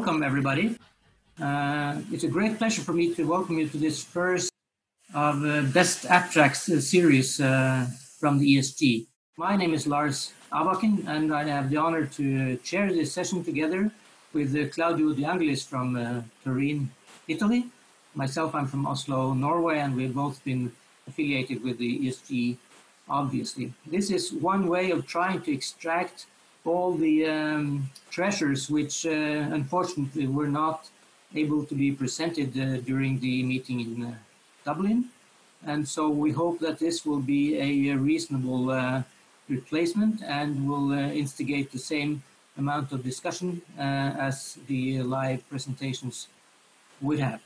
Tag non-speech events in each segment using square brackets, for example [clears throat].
Welcome, everybody. Uh, it's a great pleasure for me to welcome you to this first of uh, Best Abstracts uh, series uh, from the ESG. My name is Lars Aabakken, and I have the honor to chair this session together with uh, Claudio De Angelis from uh, Turin, Italy. Myself, I'm from Oslo, Norway, and we've both been affiliated with the ESG, obviously. This is one way of trying to extract all the um, treasures which uh, unfortunately were not able to be presented uh, during the meeting in uh, Dublin. And so we hope that this will be a, reasonable uh, replacement and will uh, instigate the same amount of discussion uh, as the live presentations would have.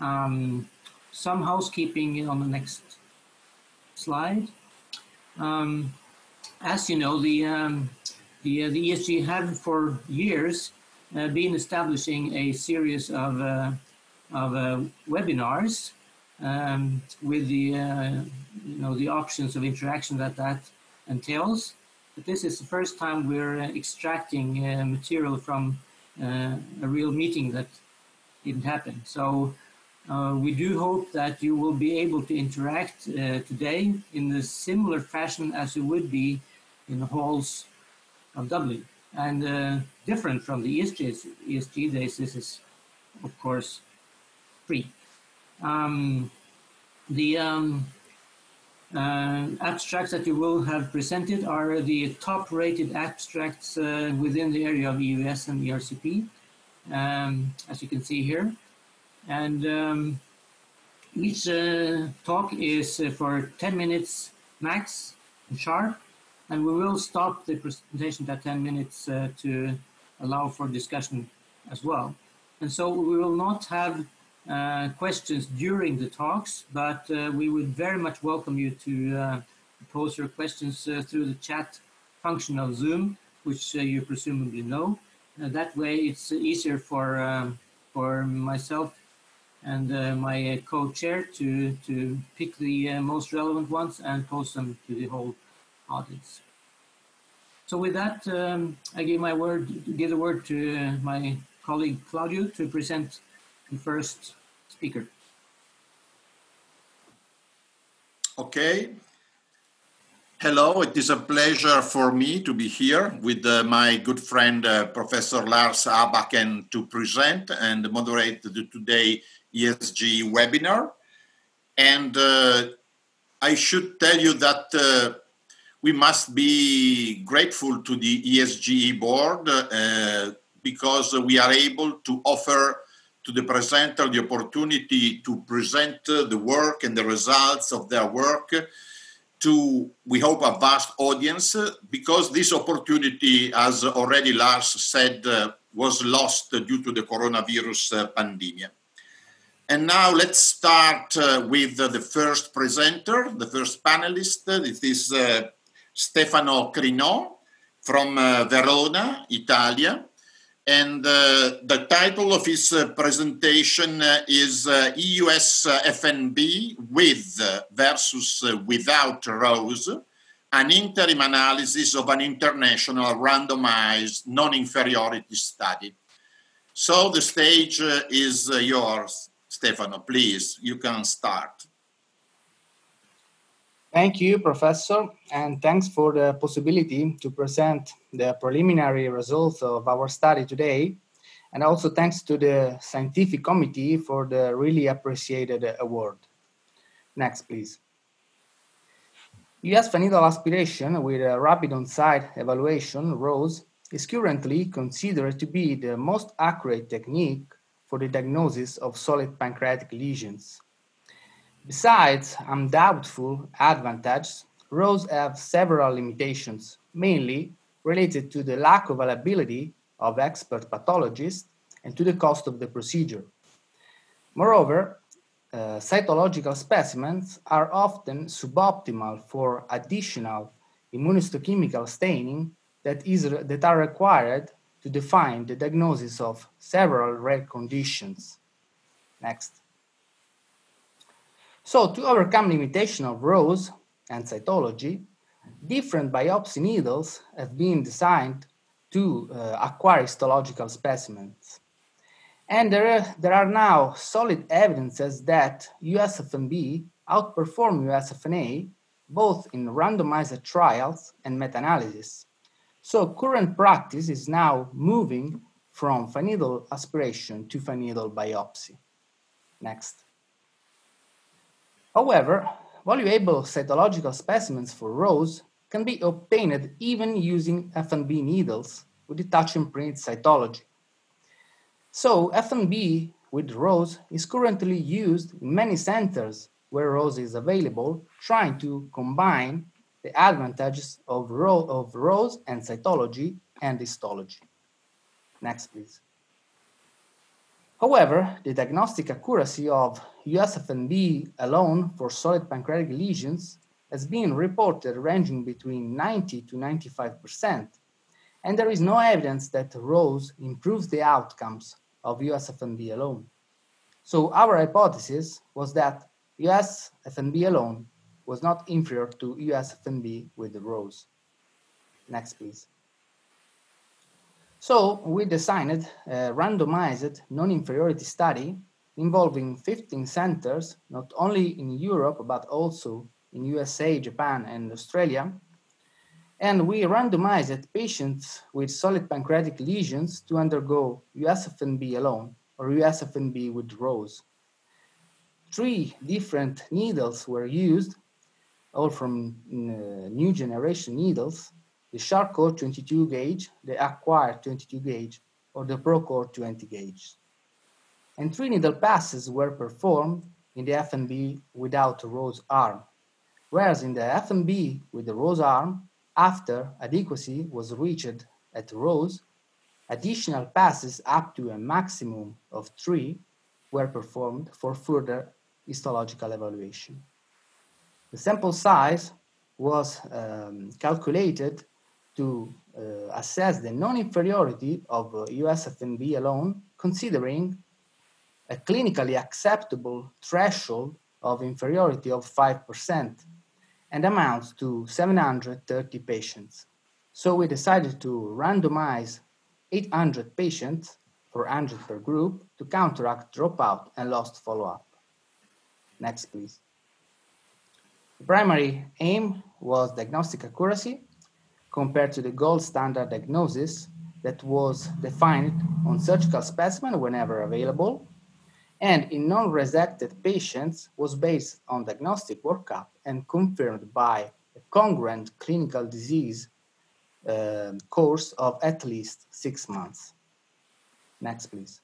Um, some housekeeping on the next slide. Um, as you know, the um, the, uh, the ESG have for years uh, been establishing a series of, uh, of uh, webinars um, with the, uh, you know, the options of interaction that that entails. But this is the first time we're extracting material from a real meeting that didn't happen. So uh, we do hope that you will be able to interact uh, today in a similar fashion as you would be in the halls of Dublin. And uh, different from the ESG, ESG days, this is, of course, free. Um, the um, uh, abstracts that you will have presented are the top rated abstracts uh, within the area of EUS and ERCP, um, as you can see here. And um, each uh, talk is uh, for 10 minutes max, sharp, and we will stop the presentation at 10 minutes uh, to allow for discussion as well. And so we will not have uh, questions during the talks, but uh, we would very much welcome you to uh, pose your questions uh, through the chat function of Zoom, which uh, you presumably know. that way it's easier for, um, for myself and my co-chair to, to pick the most relevant ones and post them to the whole audience. So with that, um, I give my word, give the word to uh, my colleague Claudio to present the first speaker. Okay. Hello, it is a pleasure for me to be here with uh, my good friend uh, Professor Lars Aabakken to present and moderate the today ESG webinar. And uh, I should tell you that uh, we must be grateful to the ESG board uh, because we are able to offer to the presenter the opportunity to present the work and the results of their work to, we hope, a vast audience because this opportunity, as already Lars said, uh, was lost due to the coronavirus uh, pandemic. And now let's start uh, with the first presenter, the first panelist. It is uh, Stefano Crinò from uh, Verona, Italia. And uh, the title of his uh, presentation uh, is uh, EUS FNB with versus without ROSE, an interim analysis of an international randomized non-inferiority study. So the stage is yours, Stefano. Please, you can start. Thank you, Professor, and thanks for the possibility to present the preliminary results of our study today. And also thanks to the scientific committee for the really appreciated award. Next, please. US fine needle aspiration with a rapid on-site evaluation, ROSE, is currently considered to be the most accurate technique for the diagnosis of solid pancreatic lesions Besides undoubtful advantages, ROSE have several limitations, mainly related to the lack of availability of expert pathologists and to the cost of the procedure. Moreover, uh, cytological specimens are often suboptimal for additional immunohistochemical staining that, is, that are required to define the diagnosis of several rare conditions. Next. So to overcome limitation of ROSE and cytology, different biopsy needles have been designed to uh, acquire histological specimens. And there are, there are now solid evidences that USFNB outperform USFNA both in randomized trials and meta-analysis. So current practice is now moving from fine needle aspiration to fine needle biopsy. Next. However, valuable cytological specimens for ROSE can be obtained even using FNB needles with the touch imprint cytology. So FNB with ROSE is currently used in many centers where ROSE is available, trying to combine the advantages of, ROSE and cytology and histology. Next, please. However, the diagnostic accuracy of USFNB alone for solid pancreatic lesions has been reported ranging between 90 to 95%, and there is no evidence that ROSE improves the outcomes of USFNB alone. So our hypothesis was that USFNB alone was not inferior to USFNB with the ROSE. Next, please. So we designed a randomized non-inferiority study involving 15 centers, not only in Europe, but also in USA, Japan, and Australia. And we randomized patients with solid pancreatic lesions to undergo USFNB alone or USFNB with ROSE. Three different needles were used, all from uh, new generation needles, the SharkCore 22 gauge, the Acquire 22 gauge, or the Procore 20 gauge. And three needle passes were performed in the FNB without a rose arm, whereas in the FNB with the rose arm, after adequacy was reached at rose, additional passes up to a maximum of three were performed for further histological evaluation. The sample size was um, calculated to uh, assess the non-inferiority of uh, USFNB alone, considering a clinically acceptable threshold of inferiority of 5% and amounts to 730 patients. So we decided to randomize 800 patients, 400 per group, to counteract dropout and lost follow-up. Next, please. The primary aim was diagnostic accuracy compared to the gold standard diagnosis that was defined on surgical specimen whenever available, and in non-resected patients was based on diagnostic workup and confirmed by a congruent clinical disease uh, course of at least six months. Next, please.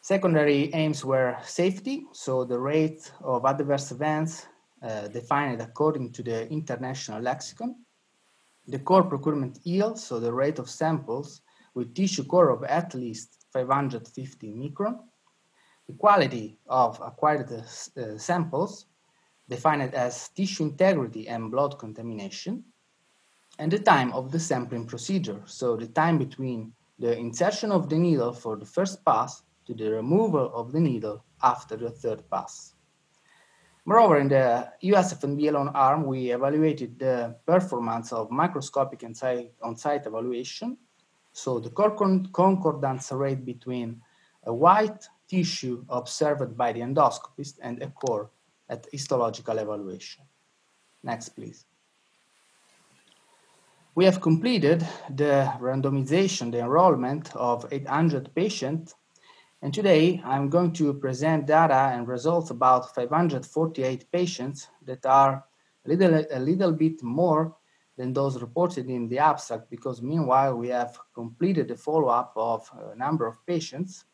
Secondary aims were safety, so the rate of adverse events uh, defined according to the international lexicon. The core procurement yield, so the rate of samples with tissue core of at least 550 micron. The quality of acquired uh, samples, defined as tissue integrity and blood contamination. And the time of the sampling procedure, so the time between the insertion of the needle for the first pass to the removal of the needle after the third pass. Moreover, in the USFNB alone arm, we evaluated the performance of macroscopic and on-site evaluation. So the concordance rate between a white tissue observed by the endoscopist and a core at histological evaluation. Next, please. We have completed the randomization, the enrollment of 800 patients and today I'm going to present data and results about 548 patients that are a little, a little bit more than those reported in the abstract because meanwhile we have completed the follow-up of a number of patients.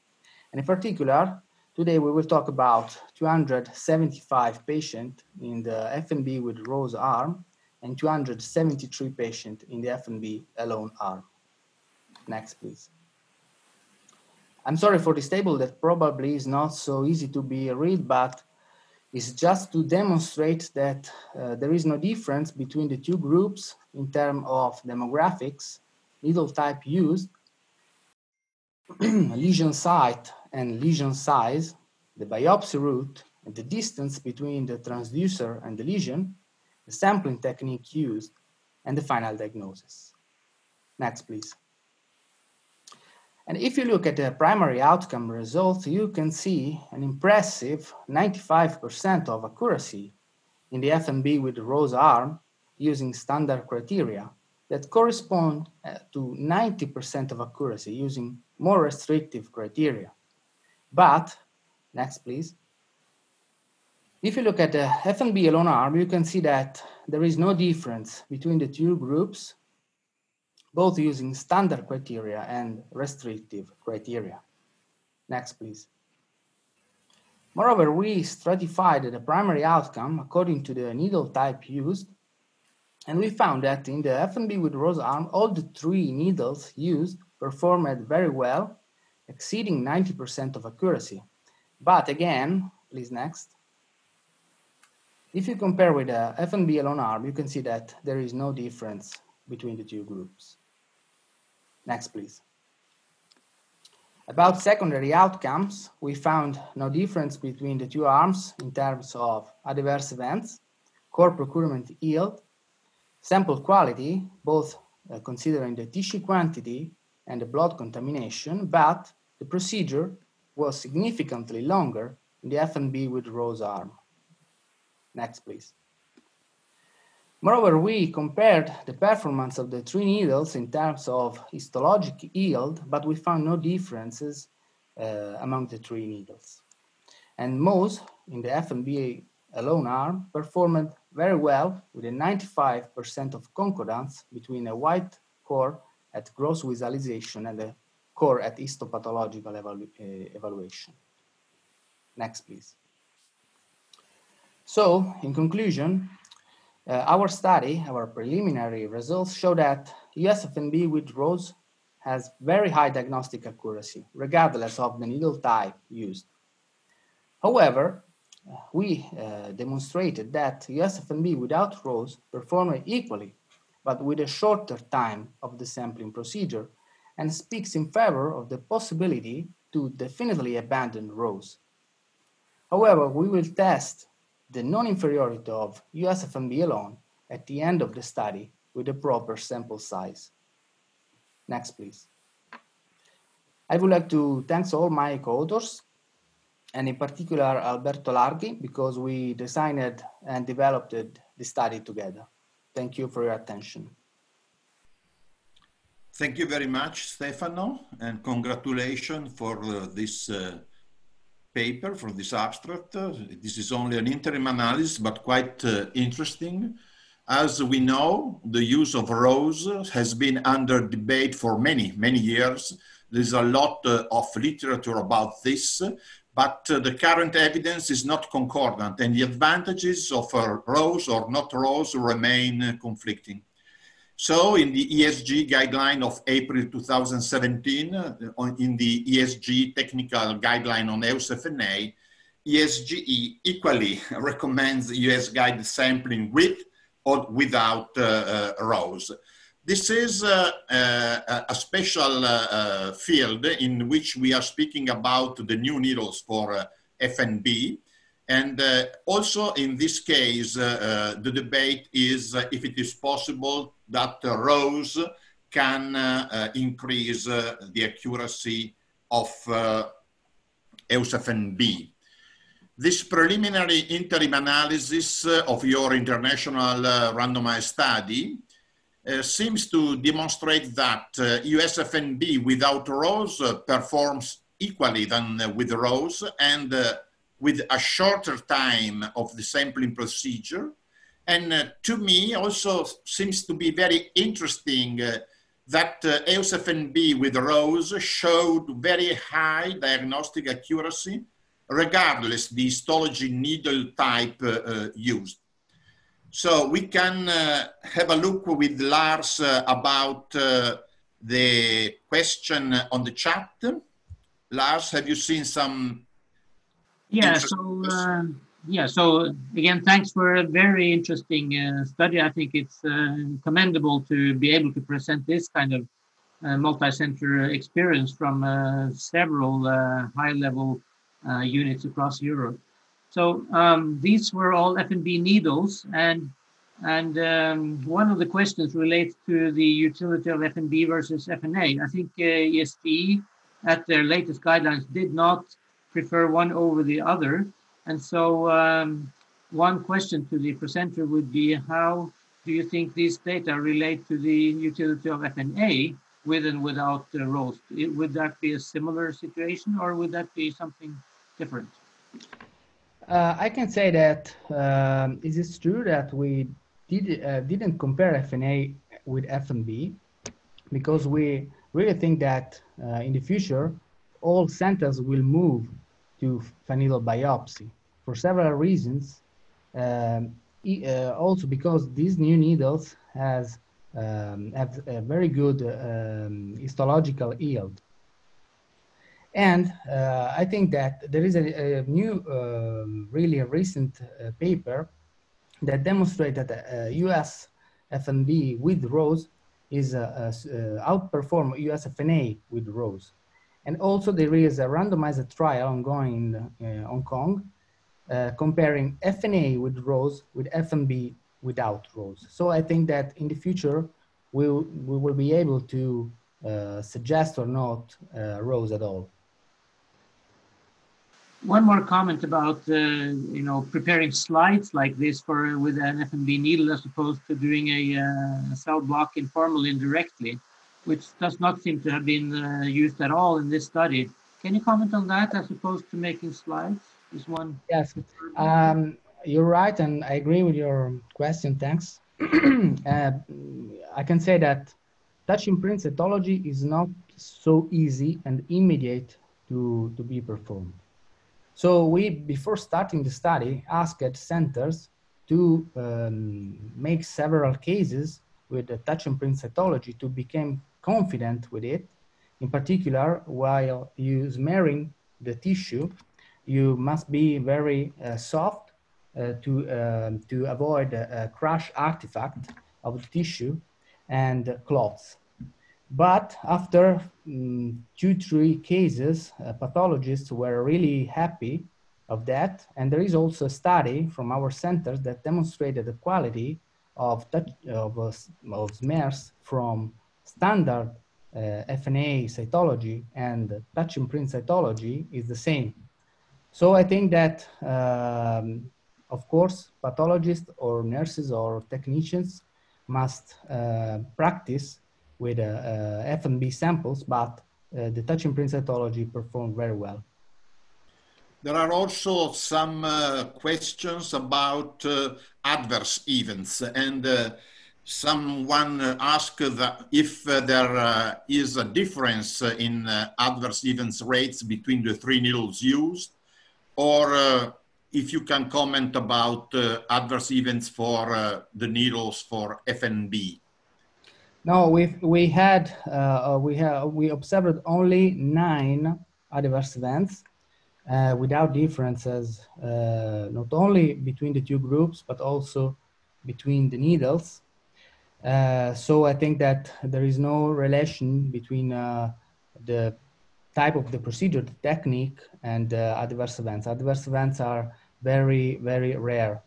And in particular, today we will talk about 275 patients in the FNB with rose arm and 273 patients in the FNB alone arm. Next, please. I'm sorry for this table that probably is not so easy to be read, but it's just to demonstrate that uh, there is no difference between the two groups in terms of demographics, needle type used, [clears throat] lesion site and lesion size, the biopsy route, and the distance between the transducer and the lesion, the sampling technique used, and the final diagnosis. Next, please. And if you look at the primary outcome results, you can see an impressive 95% of accuracy in the FNB with the rose arm using standard criteria that correspond uh, to 90% of accuracy using more restrictive criteria. But, next please, if you look at the FNB alone arm, you can see that there is no difference between the two groups both using standard criteria and restrictive criteria. Next, please. Moreover, we stratified the primary outcome according to the needle type used, and we found that in the FNB with rose arm, all the three needles used performed very well, exceeding 90% of accuracy. But again, please next. If you compare with the FNB alone arm, you can see that there is no difference between the two groups. Next, please. About secondary outcomes, we found no difference between the two arms in terms of adverse events, core procurement yield, sample quality, both uh, considering the tissue quantity and the blood contamination, but the procedure was significantly longer in the FNB with rose arm. Next, please. Moreover, we compared the performance of the three needles in terms of histologic yield, but we found no differences uh, among the three needles. And MOSE in the FNBA alone arm performed very well with a 95% of concordance between a white core at gross visualization and a core at histopathological evalu uh, evaluation. Next, please. So, in conclusion, uh, our study, our preliminary results show that USFNB with rose has very high diagnostic accuracy, regardless of the needle type used. However, we uh, demonstrated that USFNB without rose performed equally, but with a shorter time of the sampling procedure, and speaks in favor of the possibility to definitely abandon rose. However, we will test the non-inferiority of USFNB alone at the end of the study with a proper sample size. Next, please. I would like to thank all my co-authors, and in particular Alberto Larghi, because we designed and developed the study together. Thank you for your attention. Thank you very much, Stefano, and congratulations for uh, this uh, paper from this abstract. This is only an interim analysis, but quite uh, interesting. As we know, the use of rose has been under debate for many, many years. There's a lot uh, of literature about this, but uh, the current evidence is not concordant and the advantages of rose or not rose remain conflicting. So in the ESG guideline of April 2017, uh, in the ESG technical guideline on EUS-FNA, ESGE equally [laughs] recommends US guided sampling with or without uh, uh, rose. This is uh, uh, a special uh, field in which we are speaking about the new needles for FNB. And also in this case, the debate is if it is possible that rose can uh, uh, increase uh, the accuracy of EUS-FNB. This preliminary interim analysis of your international randomized study uh, seems to demonstrate that uh, USFNB without rose uh, performs equally than with rose and with a shorter time of the sampling procedure and uh, to me also seems to be very interesting uh, that uh, EUS-FNB with Rose showed very high diagnostic accuracy regardless the histology needle type uh, uh used. So we can uh, have a look with Lars uh, about the question on the chat. Lars, have you seen some? Yeah, so yeah, so again, thanks for a very interesting uh, study. I think it's uh, commendable to be able to present this kind of uh, multi-center experience from uh, several uh, high-level uh, units across Europe. So um, these were all FNB needles, and And um, one of the questions relates to the utility of FNB versus FNA. I think uh, ESG at their latest guidelines did not prefer one over the other. And so um, one question to the presenter would be how do you think these data relate to the utility of FNA with and without uh, ROSE? would that be a similar situation or would that be something different? Uh, I can say that um, it is true that we did, uh, didn't compare FNA with FNB because we really think that uh, in the future, all centers will move to needle biopsy for several reasons. Um, uh, also because these new needles has um, have a very good um, histological yield. And uh, I think that there is a, a new, um, really a recent uh, paper that demonstrates that uh, US FNB with ROSE is uh, uh, outperform US FNA with ROSE. And also there is a randomized trial ongoing in Hong Kong comparing FNA with ROSE with FNB without ROSE. So I think that in the future, we'll, we will be able to uh, suggest or not uh, ROSE at all. One more comment about uh, you know preparing slides like this for with an FNB needle as opposed to doing a, uh, cell block in formalin directly, which does not seem to have been uh, used at all in this study. Can you comment on that as opposed to making slides? Is one? Yes, um, you're right, and I agree with your question. Thanks. [clears throat] uh, I can say that touch imprint cytology is not so easy and immediate to, to be performed. So we, before starting the study, asked at centers to um, make several cases with the touch imprint cytology to become confident with it. In particular, while you smearing the tissue, you must be very uh, soft uh, to, um, to avoid a, crush artifact of the tissue and clots. But after um, two, three cases, uh, pathologists were really happy of that. And there is also a study from our centers that demonstrated the quality of, touch, of, of smears from standard uh, FNA cytology and touch imprint cytology is the same. So I think that, um, of course, pathologists or nurses or technicians must uh, practice with uh, uh, FNB samples, but uh, the touch imprint cytology performed very well. There are also some uh, questions about uh, adverse events and someone asked that if there is a difference in adverse events rates between the three needles used or if you can comment about adverse events for the needles for FNB. No, we we had uh, uh, we have we observed only nine adverse events uh, without differences, uh, not only between the two groups but also between the needles. Uh, so I think that there is no relation between uh, the type of the procedure, the technique, and adverse events. Adverse events are very very rare.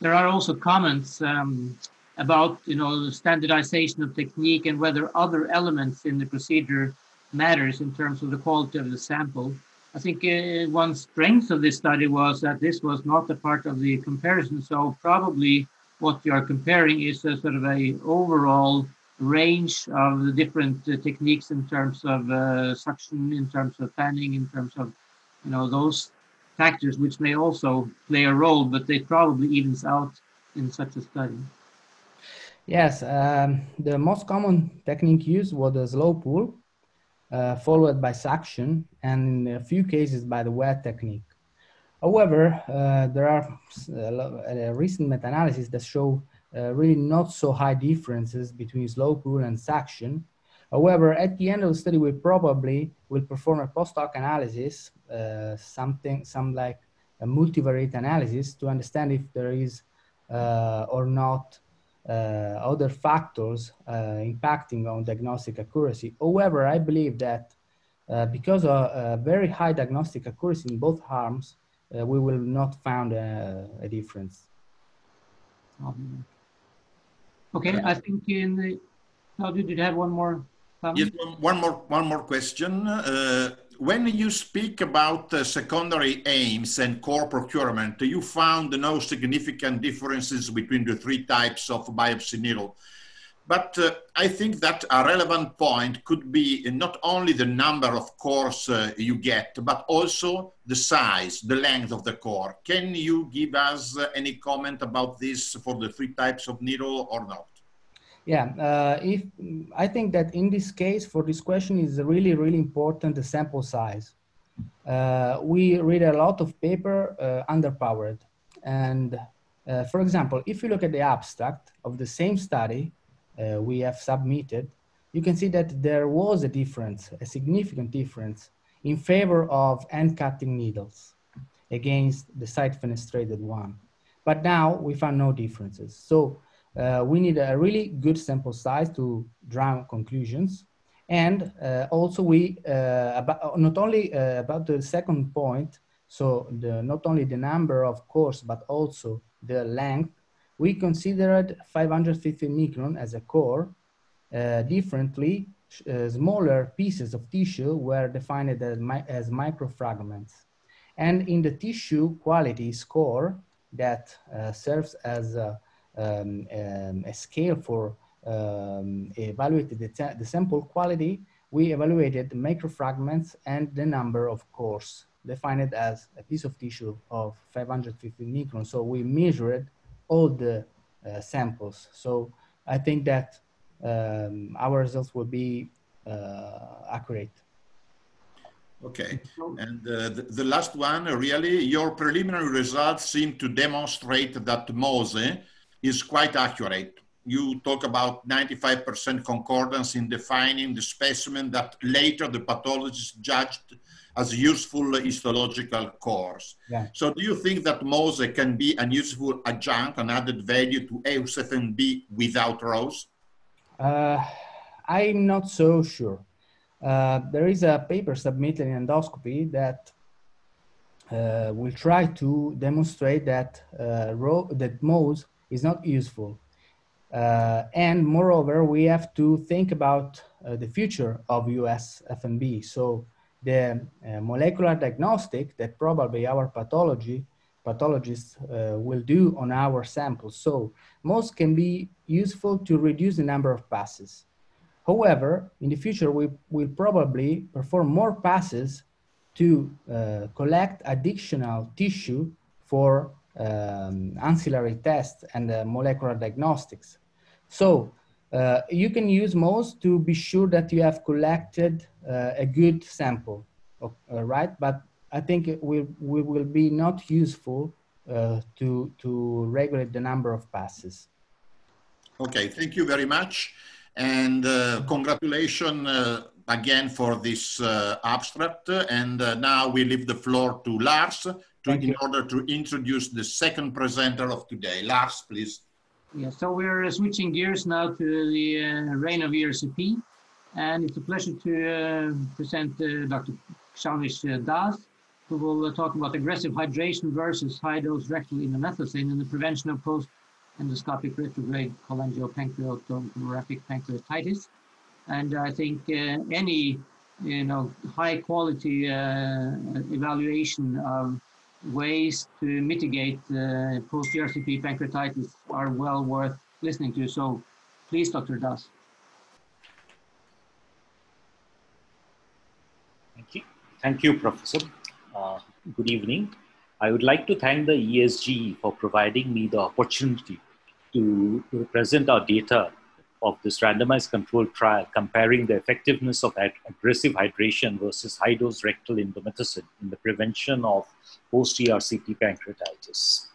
There are also comments. Um, about you know the standardization of technique and whether other elements in the procedure matters in terms of the quality of the sample. I think uh, one strength of this study was that this was not a part of the comparison. So probably what you are comparing is a sort of a overall range of the different uh, techniques in terms of uh, suction, in terms of fanning, in terms of you know those factors which may also play a role, but they probably evens out in such a study. Yes, um, the most common technique used was the slow pull, uh, followed by suction, and in a few cases by the wet technique. However, uh, there are uh, recent meta-analyses that show uh, really not so high differences between slow pull and suction. However, at the end of the study, we probably will perform a post-hoc analysis, uh, something, some like a multivariate analysis to understand if there is uh, or not uh, other factors uh, impacting on diagnostic accuracy. However, I believe that uh, because of very high diagnostic accuracy in both arms, we will not find a, a difference. Okay, I think in the, Claudio, did you have one more comment? Yes, one, one more, one more question. Uh, when you speak about uh, secondary aims and core procurement, you found no significant differences between the three types of biopsy needle. But uh, I think that a relevant point could be not only the number of cores uh, you get, but also the size, the length of the core. Can you give us uh, any comment about this for the three types of needle or not? Yeah, uh, if I think that in this case, for this question, is really, really important the sample size. Uh, we read a lot of paper uh, underpowered. And for example, if you look at the abstract of the same study, uh, we have submitted, you can see that there was a difference, a significant difference in favor of end cutting needles against the side fenestrated one. But now we found no differences. So uh, we need a really good sample size to draw conclusions. And uh, also we, uh, about, not only uh, about the second point, so the, not only the number of cores, but also the length we considered 550 micron as a core. Uh, differently, uh, smaller pieces of tissue were defined as, mi as microfragments. And in the tissue quality score that uh, serves as a, um, um, a scale for um, evaluating the, the sample quality, we evaluated the microfragments and the number of cores defined as a piece of tissue of 550 microns. So we measured all the uh, samples. So I think that um, our results will be uh, accurate. Okay, and uh, the, the, last one, really, your preliminary results seem to demonstrate that MOSE is quite accurate. You talk about 95% concordance in defining the specimen that later the pathologist judged as useful histological cores. Yeah. So do you think that MOSE can be an useful adjunct, an added value to EUS-FNB without ROSE? Uh, I'm not so sure. Uh, there is a paper submitted in endoscopy that uh, will try to demonstrate that uh, that MOSE is not useful. Uh, and moreover, we have to think about uh, the future of US FNB. So the uh, molecular diagnostic that probably our pathology pathologists uh, will do on our samples. So MOSE can be useful to reduce the number of passes. However, in the future, we will probably perform more passes to uh, collect additional tissue for um, ancillary tests and uh, molecular diagnostics. So uh, you can use MOSE to be sure that you have collected uh, a good sample, uh, right? But I think we, we will be not useful uh, to, to regulate the number of passes. Okay, thank you very much. And uh, congratulations uh, again for this abstract. And now we leave the floor to Lars to, in order to introduce the second presenter of today. Lars, please. Yeah, so we're switching gears now to the uh, reign of ERCP, and it's a pleasure to uh, present uh, Dr. Kshavish uh, Das, who will uh, talk about aggressive hydration versus high-dose rectal indomethacin in the prevention of post-endoscopic retrograde cholangiopancreatographic pancreatitis. And I think uh, any, you know, high-quality evaluation of ways to mitigate uh, post-ERCP pancreatitis are well worth listening to. So please, Dr. Das. Thank you. Thank you, Professor. Uh, good evening. I would like to thank the ESG for providing me the opportunity to present our data of this randomized controlled trial comparing the effectiveness of aggressive hydration versus high dose rectal indomethacin in the prevention of post ERCP pancreatitis.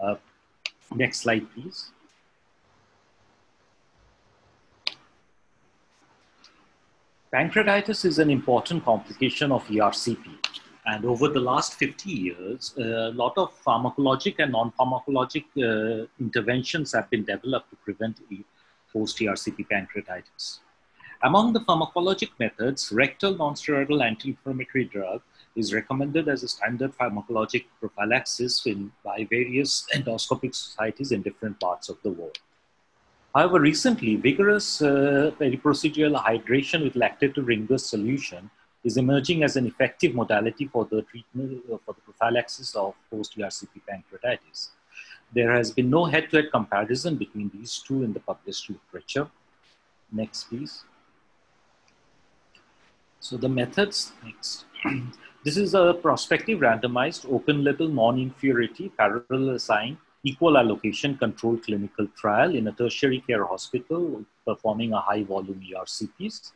Uh, next slide, please. Pancreatitis is an important complication of ERCP. And over the last 50 years, a lot of pharmacologic and non-pharmacologic uh, interventions have been developed to prevent post-ERCP pancreatitis. Among the pharmacologic methods, rectal nonsteroidal anti-inflammatory drug is recommended as a standard pharmacologic prophylaxis in, by various endoscopic societies in different parts of the world. However, recently, vigorous uh, periprocedural hydration with lactated Ringer's solution is emerging as an effective modality for the treatment uh, for the prophylaxis of post-ERCP pancreatitis. There has been no head-to-head comparison between these two in the published literature. Next, please. So the methods, next. [clears throat] this is a prospective randomized open label non-inferiority parallel assigned equal allocation controlled clinical trial in a tertiary care hospital performing a high volume ERCPs.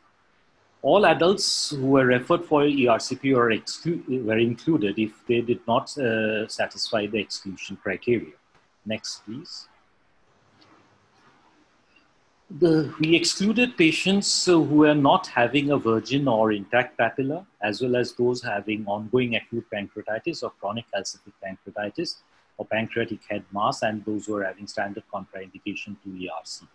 All adults who were referred for ERCP were, were included if they did not uh, satisfy the exclusion criteria. Next, please. The, we excluded patients uh, who were not having a virgin or intact papilla, as well as those having ongoing acute pancreatitis or chronic calcific pancreatitis or pancreatic head mass, and those who are having standard contraindication to ERCP.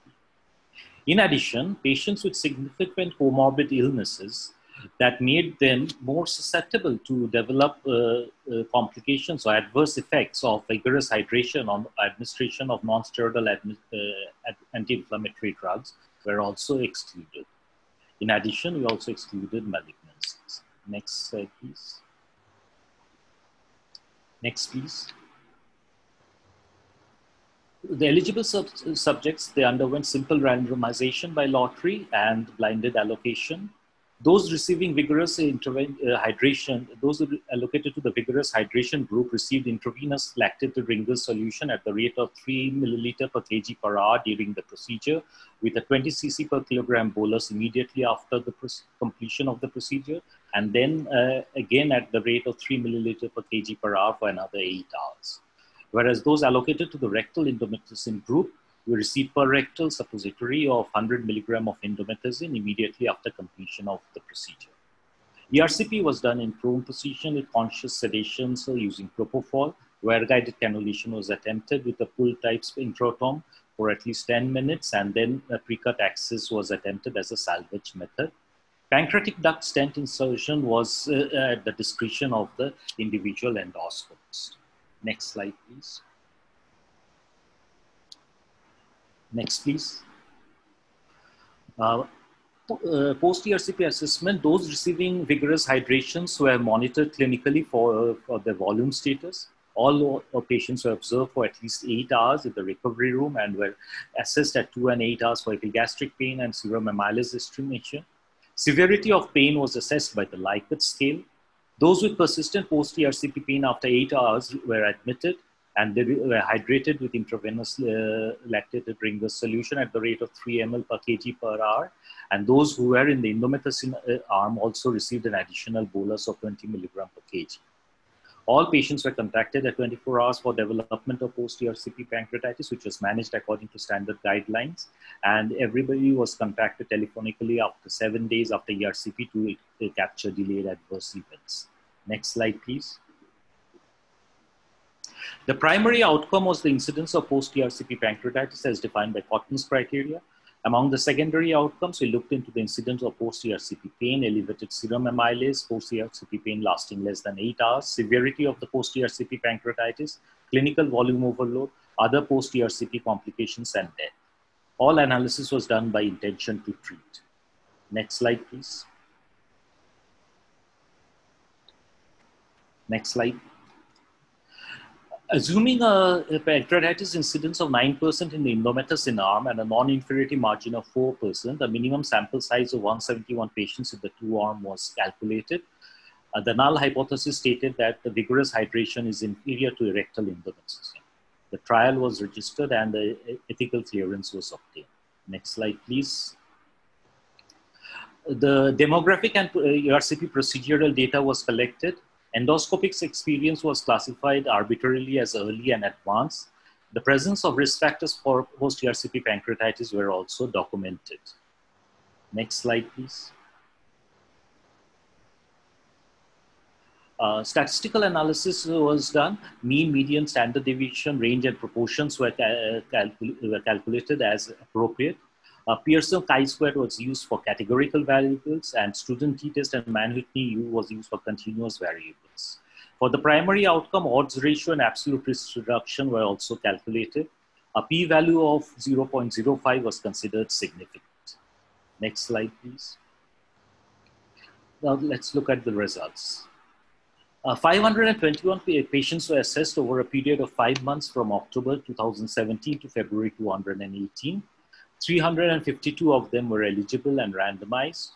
In addition, patients with significant comorbid illnesses that made them more susceptible to develop uh, uh, complications or adverse effects of vigorous hydration on administration of non-steroidal uh, anti-inflammatory drugs were also excluded. In addition, we also excluded malignancies. Next slide, please. Next, please. The eligible sub subjects, they underwent simple randomization by lottery and blinded allocation those receiving vigorous uh, hydration, those allocated to the vigorous hydration group received intravenous lactated Ringer's solution at the rate of 3 milliliter per kg per hour during the procedure with a 20 cc per kilogram bolus immediately after the completion of the procedure and then uh, again at the rate of 3 milliliter per kg per hour for another 8 hours. Whereas those allocated to the rectal indomethacin group we received per rectal suppository of 100 milligram of indomethacin immediately after completion of the procedure. ERCP was done in prone position with conscious sedation, so using propofol, wire guided cannulation was attempted with a pull type sphincterotome for at least 10 minutes, and then a pre-cut access was attempted as a salvage method. Pancreatic duct stent insertion was uh, at the discretion of the individual endoscopist. Next slide, please. Next, please. Uh, uh, post-ERCP assessment, those receiving vigorous hydrations were monitored clinically for, uh, for their volume status. All patients were observed for at least eight hours in the recovery room and were assessed at two and eight hours for epigastric pain and serum amylase estimation. Severity of pain was assessed by the Likert scale. Those with persistent post-ERCP pain after eight hours were admitted and they were hydrated with intravenous uh, lactated Ringer's solution at the rate of 3 ml per kg per hour. And those who were in the indomethacin uh, arm also received an additional bolus of 20 milligram per kg. All patients were contacted at 24 hours for development of post-ERCP pancreatitis, which was managed according to standard guidelines. And everybody was contacted telephonically after seven days after ERCP to uh, capture delayed adverse events. Next slide, please. The primary outcome was the incidence of post-ERCP pancreatitis as defined by Cotton's criteria. Among the secondary outcomes, we looked into the incidence of post-ERCP pain, elevated serum amylase, post-ERCP pain lasting less than eight hours, severity of the post-ERCP pancreatitis, clinical volume overload, other post-ERCP complications, and death. All analysis was done by intention to treat. Next slide, please. Next slide. Assuming a, a pancreatitis incidence of 9% in the indomethacin arm and a non-inferiority margin of 4%, the minimum sample size of 171 patients in the two arm was calculated. Uh, the null hypothesis stated that the vigorous hydration is inferior to rectal indomethacin. The trial was registered and the ethical clearance was obtained. Next slide, please. The demographic and ERCP uh, procedural data was collected Endoscopic experience was classified arbitrarily as early and advanced. The presence of risk factors for post-ERCP pancreatitis were also documented. Next slide, please. Uh, statistical analysis was done. Mean, median, standard deviation, range, and proportions were, cal were calculated as appropriate. Uh, Pearson chi-square was used for categorical variables and student t-test and Mann-Whitney U was used for continuous variables. For the primary outcome, odds ratio and absolute risk reduction were also calculated. A p-value of 0.05 was considered significant. Next slide, please. Now let's look at the results. Uh, 521 patients were assessed over a period of five months from October 2017 to February 218. 352 of them were eligible and randomized.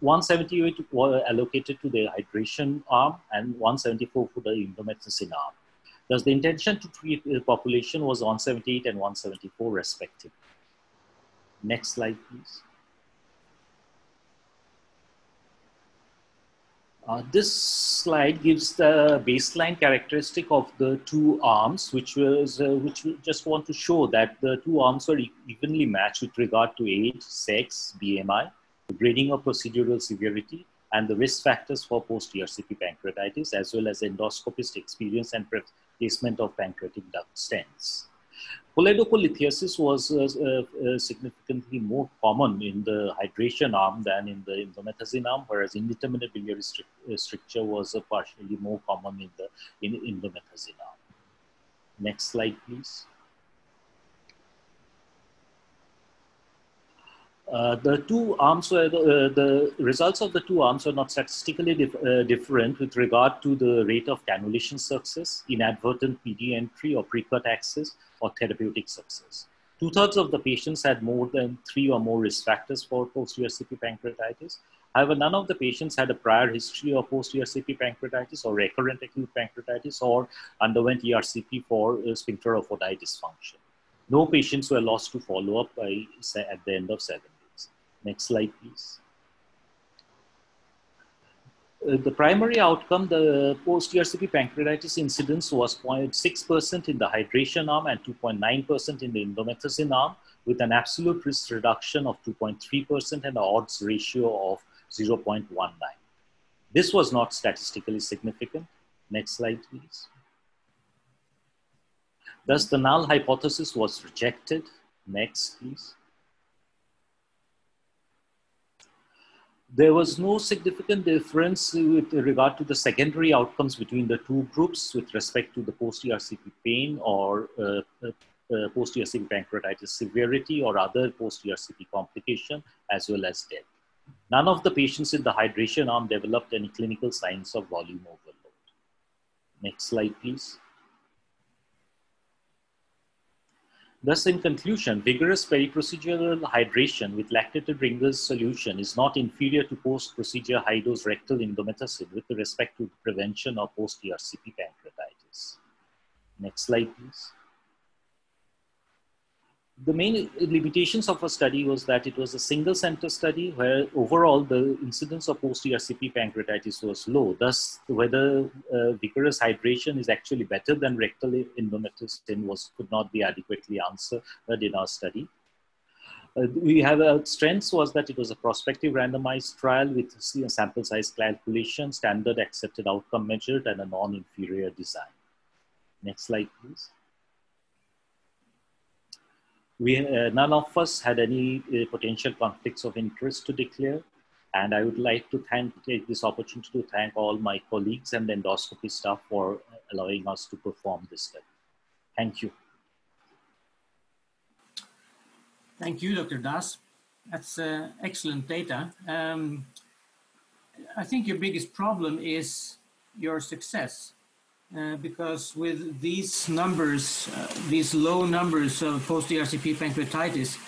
178 were allocated to the hydration arm and 174 for the indomethacin arm. Thus, the intention to treat the population was 178 and 174 respectively. Next slide, please. Uh, this slide gives the baseline characteristic of the two arms, which was uh, which we just want to show that the two arms were evenly matched with regard to age, sex, BMI, grading of procedural severity, and the risk factors for post-ERCP pancreatitis, as well as endoscopist experience and placement of pancreatic duct stents. Choledocholithiasis was uh, uh, uh, significantly more common in the hydration arm than in the indomethacin arm, whereas indeterminate biliary stricture was partially more common in the in indomethacin arm. Next slide, please. Uh, the two arms were the, uh, the, results of the two arms were not statistically dif uh, different with regard to the rate of cannulation success, inadvertent PD entry or precut access, or therapeutic success. Two thirds of the patients had more than three or more risk factors for post ERCP pancreatitis. However, none of the patients had a prior history of post ERCP pancreatitis or recurrent acute pancreatitis or underwent ERCP for uh, sphincter of Oddi dysfunction. No patients were lost to follow up by, at the end of seven days. Next slide, please. Uh, the primary outcome, the post-ERCP pancreatitis incidence was 0.6% in the hydration arm and 2.9% in the indomethacin arm, with an absolute risk reduction of 2.3% and an odds ratio of 0.19. This was not statistically significant. Next slide, please. Thus, the null hypothesis was rejected. Next, please. There was no significant difference with regard to the secondary outcomes between the two groups with respect to the post-ERCP pain or uh, uh, uh, post-ERCP pancreatitis severity or other post-ERCP complication as well as death. None of the patients in the hydration arm developed any clinical signs of volume overload. Next slide, please. Thus, in conclusion, vigorous periprocedural hydration with lactated Ringer's solution is not inferior to post-procedure high-dose rectal indomethacin with respect to the prevention of post-ERCP pancreatitis. Next slide, please the main limitations of our study was that it was a single center study where overall the incidence of post-ERCP pancreatitis was low. Thus, whether uh, vigorous hydration is actually better than rectal indomethacin was could not be adequately answered in our study. Uh, we have a strength was that it was a prospective randomized trial with sample size calculation, standard accepted outcome measured, and a non-inferior design. Next slide, please we, uh, none of us had any uh, potential conflicts of interest to declare. And I would like to thank, take this opportunity to thank all my colleagues and the endoscopy staff for allowing us to perform this study. Thank you. Thank you, Dr. Das. That's uh, excellent data. Um, I think your biggest problem is your success. Uh, because with these numbers, uh, these low numbers of post-ERCP pancreatitis,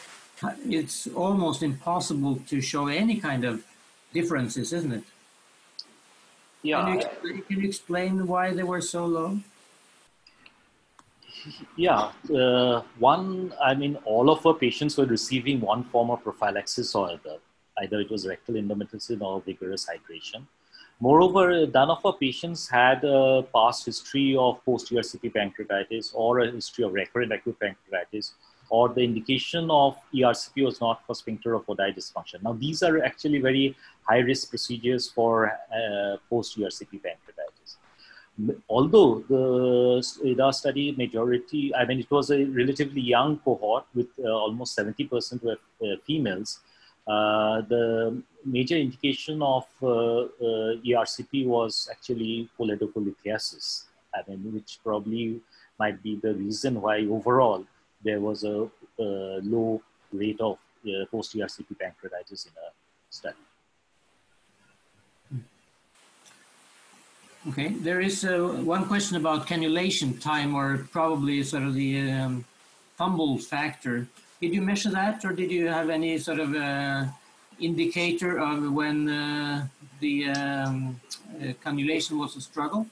uh, it's almost impossible to show any kind of differences, isn't it? Yeah. Can you, explain, can you explain why they were so low? Yeah, uh, one, I mean, all of our patients were receiving one form of prophylaxis or other. Either it was rectal indomethacin or vigorous hydration. Moreover, none of our patients had a past history of post-ERCP pancreatitis or a history of recurrent acute pancreatitis, or the indication of ERCP was not for sphincter of Oddi dysfunction. Now, these are actually very high-risk procedures for uh, post-ERCP pancreatitis. although the ADA study majority, I mean, it was a relatively young cohort with uh, almost 70% were uh, females. Uh, the major indication of uh, uh, ERCP was actually choledocholithiasis, I mean, which probably might be the reason why overall there was a, low rate of post-ERCP pancreatitis in a study. Okay, there is uh, one question about cannulation time or probably sort of the um, fumble factor. Did you measure that or did you have any sort of uh, indicator of when uh, the um, uh, cannulation was a struggle?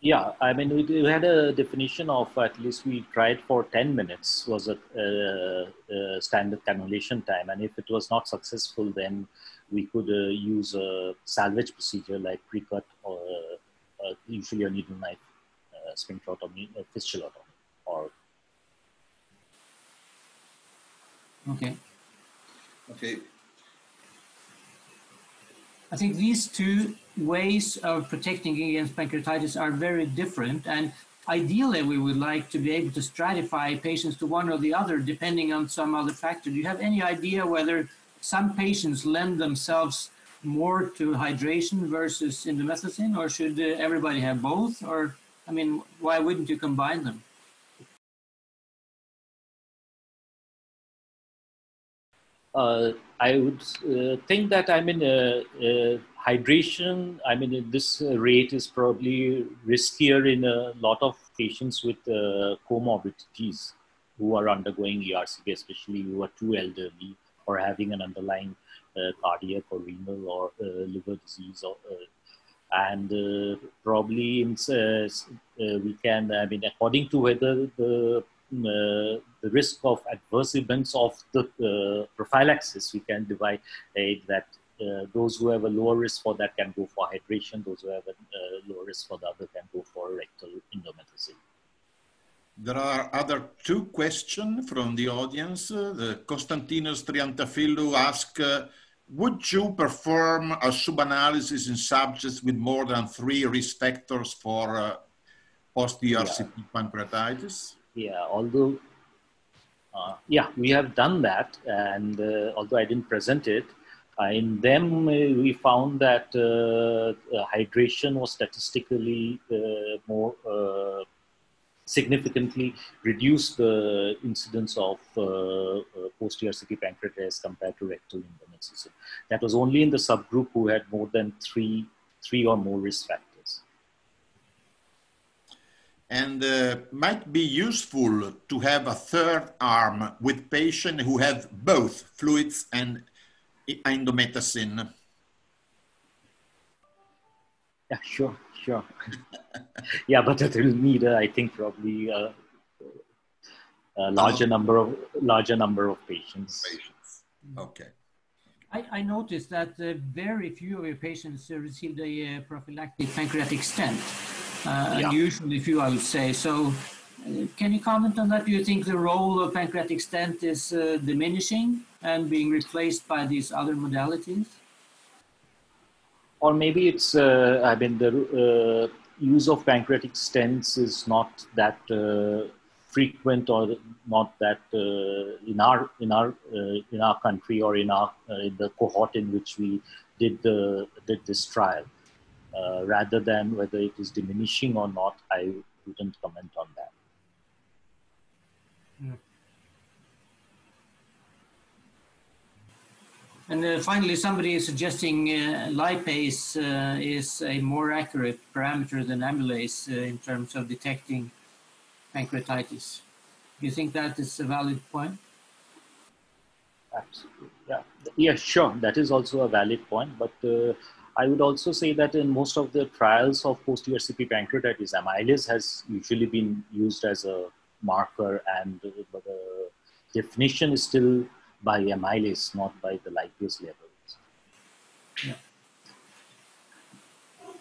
Yeah, I mean, we, had a definition of at least we tried for 10 minutes was a, a standard cannulation time. And if it was not successful, then we could uh, use a salvage procedure like pre-cut or uh, usually a needle knife uh, sphincterotomy, uh, fistulotomy or Okay. Okay. I think these two ways of protecting against pancreatitis are very different. And ideally, we would like to be able to stratify patients to one or the other depending on some other factor. Do you have any idea whether some patients lend themselves more to hydration versus indomethacin, or should uh, everybody have both? Or, I mean, why wouldn't you combine them? I would uh, think that I mean uh, uh hydration. I mean this rate is probably riskier in a lot of patients with uh, comorbidities who are undergoing ERCP, especially who are too elderly or having an underlying uh, cardiac or renal or liver disease or and uh, probably in, uh, we can, I mean, according to whether the uh, the risk of adverse events of the uh, prophylaxis, we can divide that uh, those who have a lower risk for that can go for hydration, those who have a lower risk for the other can go for rectal indomethacin. There are other two questions from the audience. Uh, the Konstantinos Triantafyllou asks, uh, would you perform a sub-analysis in subjects with more than three risk factors for uh, post-ERCP yeah. pancreatitis? Yeah although uh, yeah we have done that and uh, although i didn't present it uh, in them uh, we found that uh, uh, hydration was statistically more significantly reduced the incidence of post-ERCP pancreatitis compared to rectal indomethacin. That was only in the subgroup who had more than three, three or more risk factors and uh, might be useful to have a third arm with patients who have both fluids and indomethacin. Yeah, sure, sure. [laughs] yeah, but it will need, uh, I think, probably a, a larger number of larger number of patients. Patients. Okay. I, I noticed that uh, very few of your patients received a uh, prophylactic pancreatic stent uh, yeah. unusually few, I would say. So, uh, can you comment on that? Do you think the role of pancreatic stent is uh, diminishing and being replaced by these other modalities? Or maybe it's, uh, I mean, the uh, use of pancreatic stents is not that uh, frequent or not that in our in our in our country or in our in the cohort in which we did the did this trial. Uh, rather than whether it is diminishing or not, I wouldn't comment on that. Hmm. And uh, finally, somebody is suggesting uh, lipase uh, is a more accurate parameter than amylase uh, in terms of detecting pancreatitis. Do you think that is a valid point? Absolutely. Yeah. Yeah, sure. That is also a valid point. But uh, I would also say that in most of the trials of post-ERCP pancreatitis, amylase has usually been used as a marker, and the definition is still by amylase, not by the lipase levels. Yeah.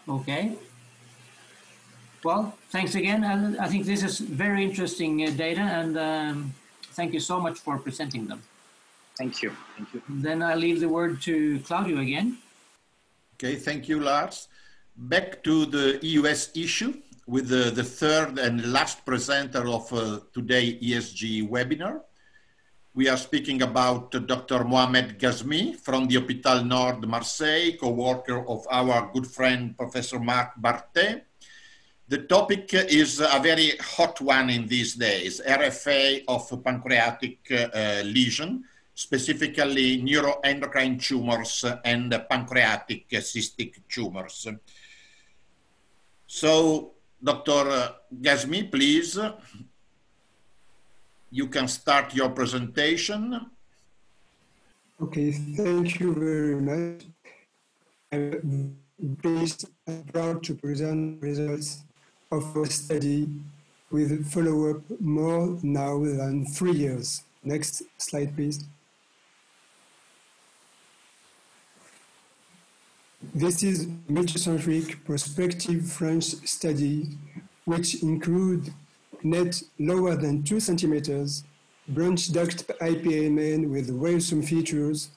Okay. Well, thanks again. I, I think this is very interesting uh, data, and um, thank you so much for presenting them. Thank you. Thank you. Then I leave the word to Claudio again. Okay, thank you, Lars. Back to the EUS issue. with the, the third and last presenter of uh, today ESG webinar. We are speaking about uh, Dr. Mohamed Gasmi from the Hôpital Nord Marseille, co-worker of our good friend, Professor Marc Barthet. The topic is a very hot one in these days, RFA of pancreatic uh, lesion, specifically neuroendocrine tumors and pancreatic cystic tumors. So, Dr. Gasmi, please, you can start your presentation. Okay, thank you very much. I'm pleased and proud to present results of a study with follow-up more now than three years. Next slide, please. This is multicentric prospective French study which include net lower than two centimeters, branch duct IPMN with worrisome features,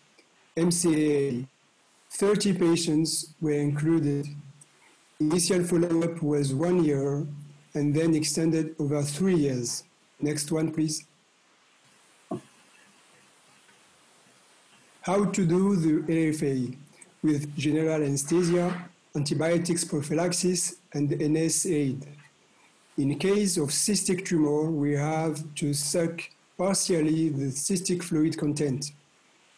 MCA. 30 patients were included. Initial follow-up was one year and then extended over three years. Next one, please. How to do the RFA with general anesthesia, antibiotics prophylaxis, and NSAID. In case of cystic tumor, we have to suck partially the cystic fluid content.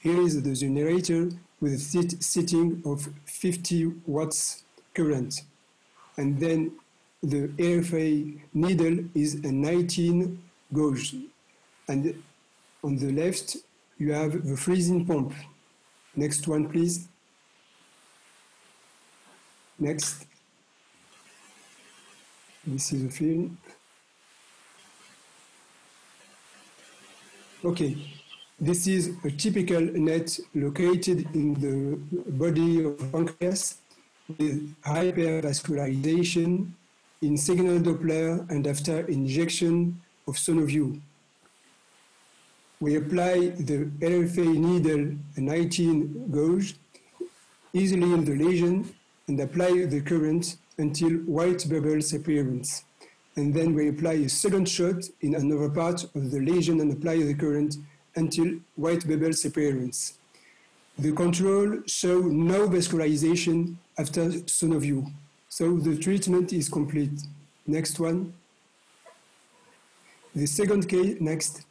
Here is the generator with a setting of 50 watts current. And then the RFA needle is a 19 gauge. And on the left, you have the freezing pump. Next one, please. Next. This is a film. Okay, this is a typical net located in the body of pancreas with hypervascularization in signal Doppler and after injection of SonoVue. We apply the RFA needle 19 gauge easily in the lesion and apply the current until white bubbles appearance. And then we apply a second shot in another part of the lesion and apply the current until white bubbles appearance. The control show no vascularization after SonoVue. So the treatment is complete. Next one. The second case, next.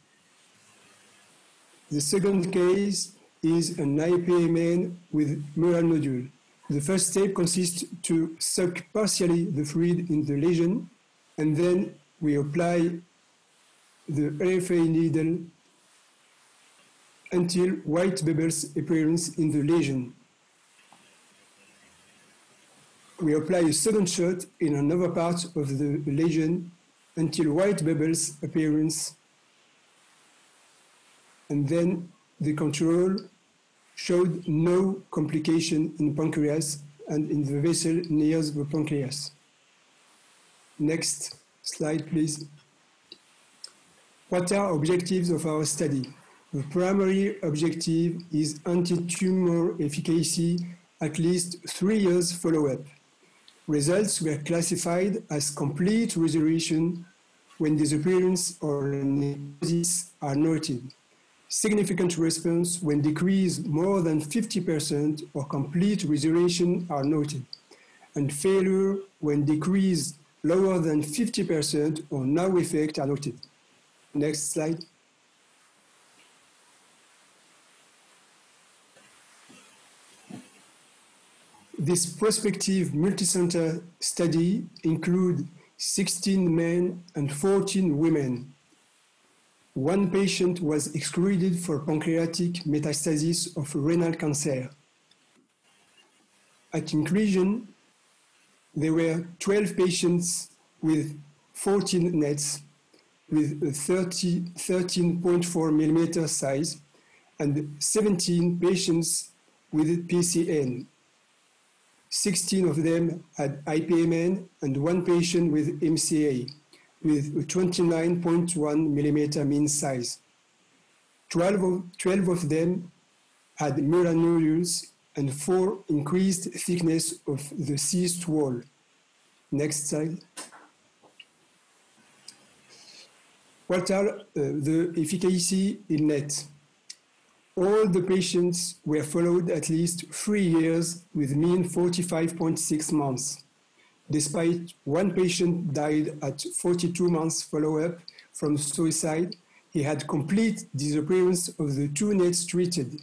The second case is an IPMN with mural nodule. The first step consists to suck partially the fluid in the lesion, and then we apply the RFA needle until white bubbles appearance in the lesion. We apply a second shot in another part of the lesion until white bubbles appearance, and then the control showed no complication in pancreas and in the vessel near the pancreas. Next slide, please. What are objectives of our study? The primary objective is anti-tumor efficacy at least three years follow-up. Results were classified as complete resolution when disappearance or necrosis are noted significant response when decreased more than 50% or complete restoration are noted, and failure when decreased lower than 50% or no effect are noted. Next slide. This prospective multicenter study include 16 men and 14 women one patient was excluded for pancreatic metastasis of renal cancer. At inclusion, there were 12 patients with 14 nets with a 30, 13.4 millimeter size and 17 patients with PCN. 16 of them had IPMN and one patient with MCA with 29.1 millimeter mean size. 12 of, 12 of them had mural nodules and four increased thickness of the seized wall. Next slide. What are uh, the efficacy in net? All the patients were followed at least three years with mean 45.6 months. Despite one patient died at 42 months follow-up from suicide, he had complete disappearance of the two NETs treated.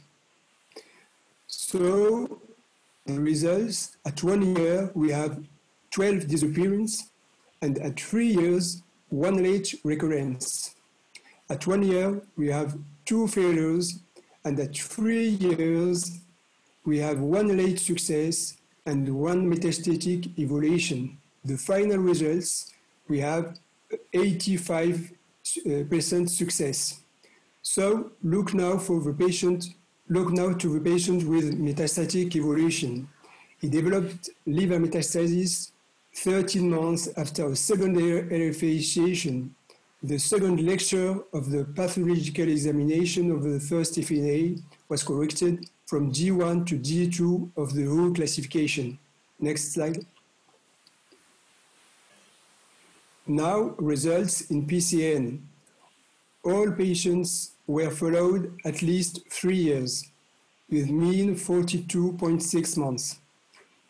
So the results, at one year, we have 12 disappearance, and at three years, one late recurrence. At one year, we have two failures, and at three years, we have one late success and one metastatic evaluation. The final results, we have 85% uh, success. So look now for the patient, look now to the patient with metastatic evolution. He developed liver metastasis 13 months after a secondary RFA initiation, the second lecture of the pathological examination of the first FNA was corrected from G1 to G2 of the WHO classification. Next slide. Now, results in PCN. All patients were followed at least three years, with mean 42.6 months.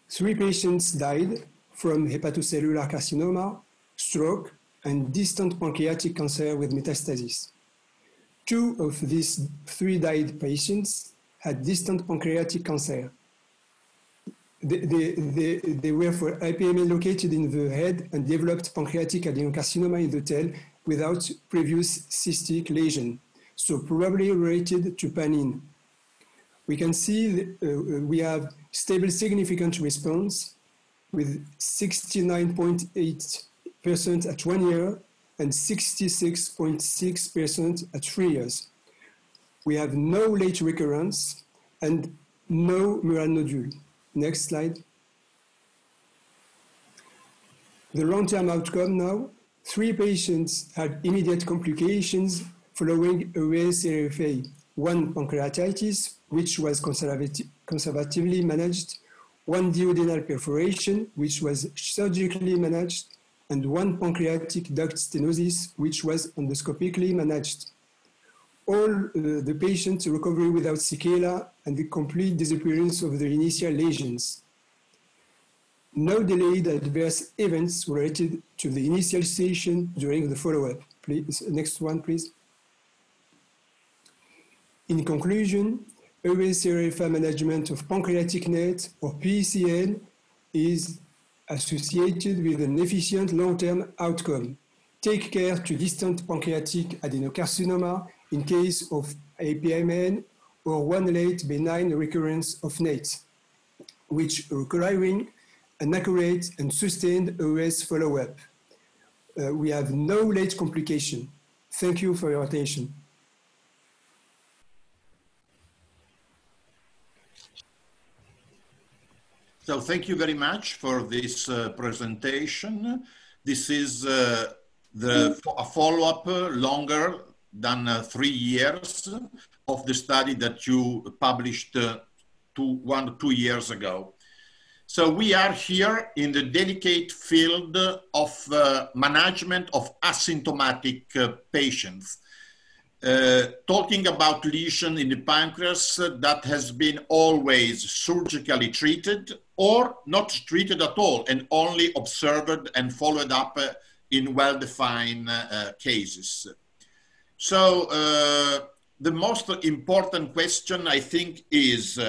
Three patients died, from hepatocellular carcinoma, stroke, and distant pancreatic cancer with metastasis. Two of these three died patients had distant pancreatic cancer. They, they, they, they were for IPMN located in the head and developed pancreatic adenocarcinoma in the tail without previous cystic lesion, so probably related to PANIN. We can see uh, we have stable significant response with 69.8% at one year and 66.6% at three years. We have no late recurrence and no mural nodule. Next slide. The long-term outcome now, three patients had immediate complications following EUS-RFA. One pancreatitis, which was conservative, conservatively managed, one duodenal perforation, which was surgically managed, and one pancreatic duct stenosis, which was endoscopically managed. All uh, the patients recovery without sequela and the complete disappearance of the initial lesions. No delayed adverse events related to the initial station during the follow-up. Please, next one, please. In conclusion, EUS-RFA management of pancreatic net or PCN is associated with an efficient long-term outcome. Take care to distant pancreatic adenocarcinoma in case of IPMN or one late benign recurrence of NET, which requiring an accurate and sustained EUS follow-up. Uh, we have no late complication. Thank you for your attention. So thank you very much for this uh, presentation. This is uh, the a follow-up uh, longer than uh, three years of the study that you published uh, two, one, two years ago. So we are here in the delicate field of uh, management of asymptomatic patients. Uh, talking about lesion in the pancreas uh, that has been always surgically treated or not treated at all and only observed and followed up uh, in well-defined uh, cases. So uh, the most important question I think is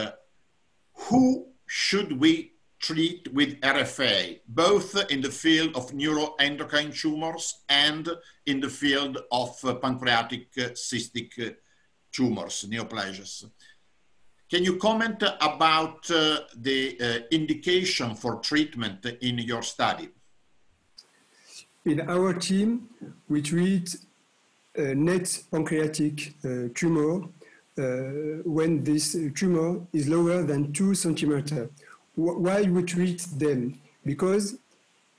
who should we treat with RFA, both in the field of neuroendocrine tumors and in the field of uh, pancreatic uh, cystic uh, tumors, neoplasias. Can you comment about uh, the uh, indication for treatment in your study? In our team, we treat uh, net pancreatic tumor when this tumor is lower than two centimeters why we treat them? Because